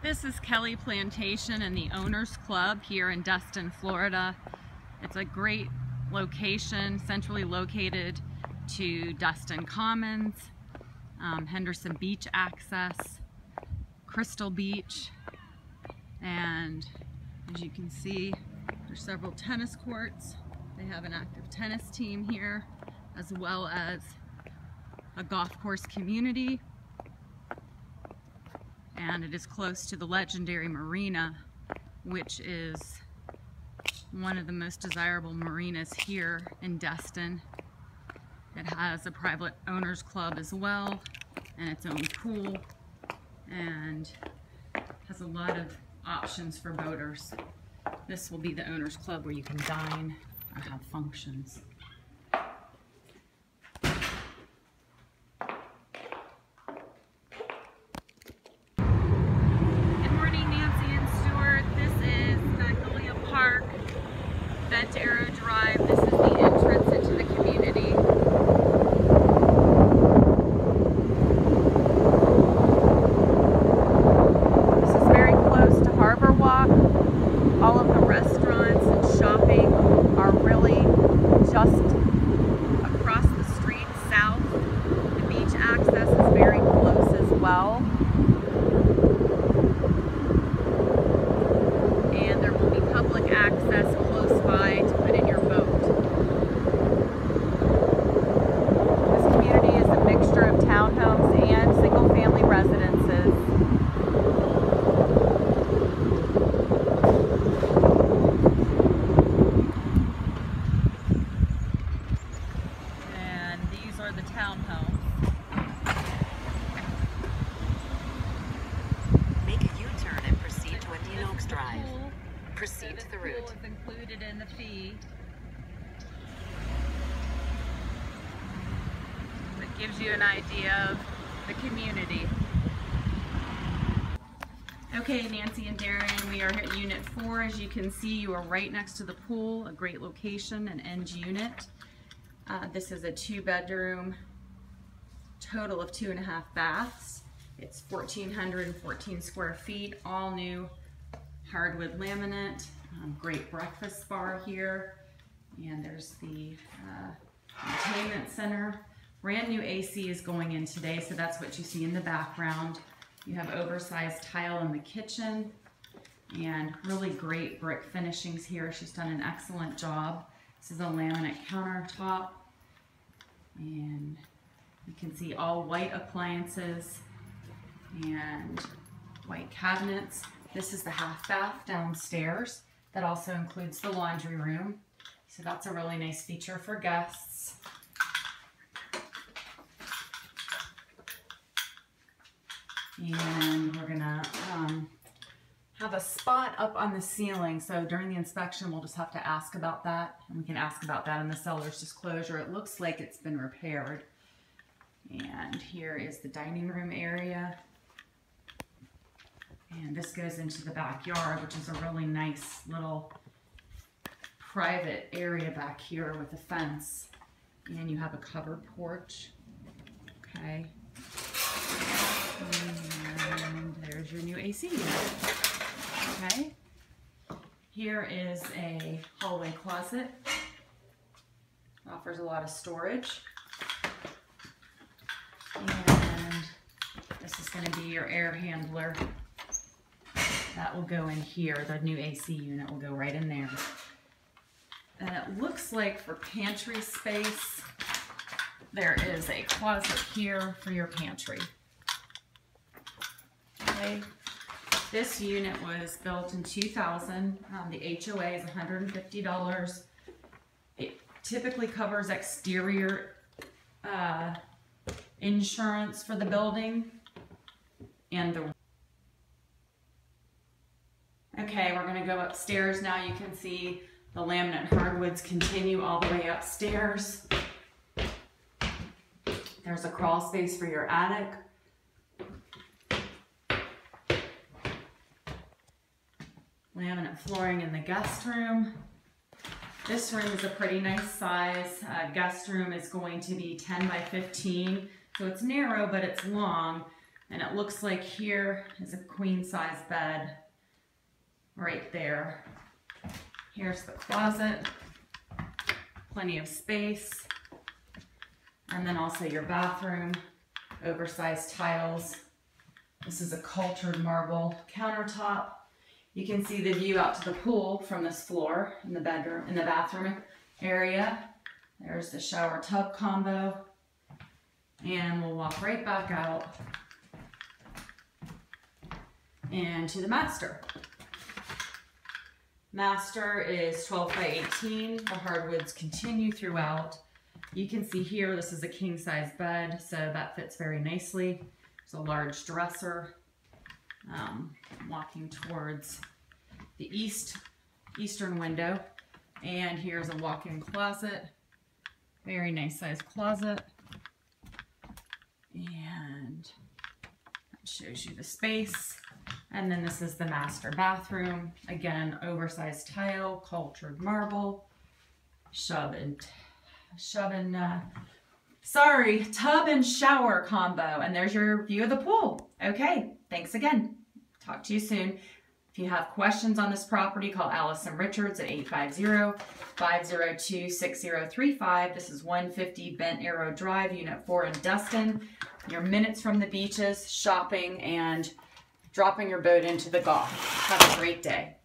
This is Kelly Plantation and the Owners Club here in Destin, Florida. It's a great location, centrally located to Destin Commons, um, Henderson Beach access, Crystal Beach, and as you can see, there's several tennis courts. They have an active tennis team here, as well as a golf course community. And it is close to the legendary marina, which is one of the most desirable marinas here in Destin. It has a private owners club as well, and its own pool, and has a lot of options for boaters. This will be the owners club where you can dine or have functions. Good morning, Nancy and Stuart. This is Magnolia Park, Bent Arrow Drive. This is the entrance into the community. This is very close to Harbor Walk. All of the restaurants and shopping are really just across the street south. The beach access is very close as well. And there will be public access close by to put in your boat. This community is a mixture of townhomes and single-family residences. And these are the townhomes. Make a U-turn and proceed to Indian Oaks Drive. Proceed to the route. included in the fee. It gives you an idea of the community. Okay, Nancy and Darren, we are at Unit 4. As you can see, you are right next to the pool, a great location, an end unit. Uh, this is a two-bedroom, total of two and a half baths. It's 1,414 square feet, all new hardwood laminate, um, great breakfast bar here, and there's the uh, entertainment center. Brand new AC is going in today, so that's what you see in the background. You have oversized tile in the kitchen and really great brick finishings here. She's done an excellent job. This is a laminate countertop and you can see all white appliances and white cabinets. This is the half bath downstairs. That also includes the laundry room. So that's a really nice feature for guests. And we're gonna um, have a spot up on the ceiling. So during the inspection, we'll just have to ask about that. And we can ask about that in the seller's disclosure. It looks like it's been repaired. And here is the dining room area. This goes into the backyard, which is a really nice little private area back here with a fence. And you have a covered porch. Okay. And there's your new AC. Okay. Here is a hallway closet. Offers a lot of storage. And this is going to be your air handler. That will go in here. The new AC unit will go right in there. And it looks like for pantry space, there is a closet here for your pantry. Okay. This unit was built in 2000. Um, the HOA is $150. It typically covers exterior uh, insurance for the building and the Okay, we're gonna go upstairs now. You can see the laminate hardwoods continue all the way upstairs. There's a crawl space for your attic. Laminate flooring in the guest room. This room is a pretty nice size. Uh, guest room is going to be 10 by 15, so it's narrow, but it's long. And it looks like here is a queen size bed right there. Here's the closet, plenty of space. And then also your bathroom, oversized tiles. This is a cultured marble countertop. You can see the view out to the pool from this floor in the bedroom, in the bathroom area. There's the shower tub combo. And we'll walk right back out and to the master. Master is 12 by 18. The hardwoods continue throughout. You can see here, this is a king size bed, so that fits very nicely. There's a large dresser. Um, walking towards the east, eastern window. And here's a walk-in closet. Very nice size closet. And that shows you the space. And then this is the master bathroom. Again, oversized tile, cultured marble, shove and, shove and, uh, sorry, tub and shower combo. And there's your view of the pool. Okay, thanks again. Talk to you soon. If you have questions on this property, call Allison Richards at 850-502-6035. This is 150 Bent Arrow Drive, Unit 4 in Destin. You're minutes from the beaches, shopping, and dropping your boat into the Gulf. Have a great day.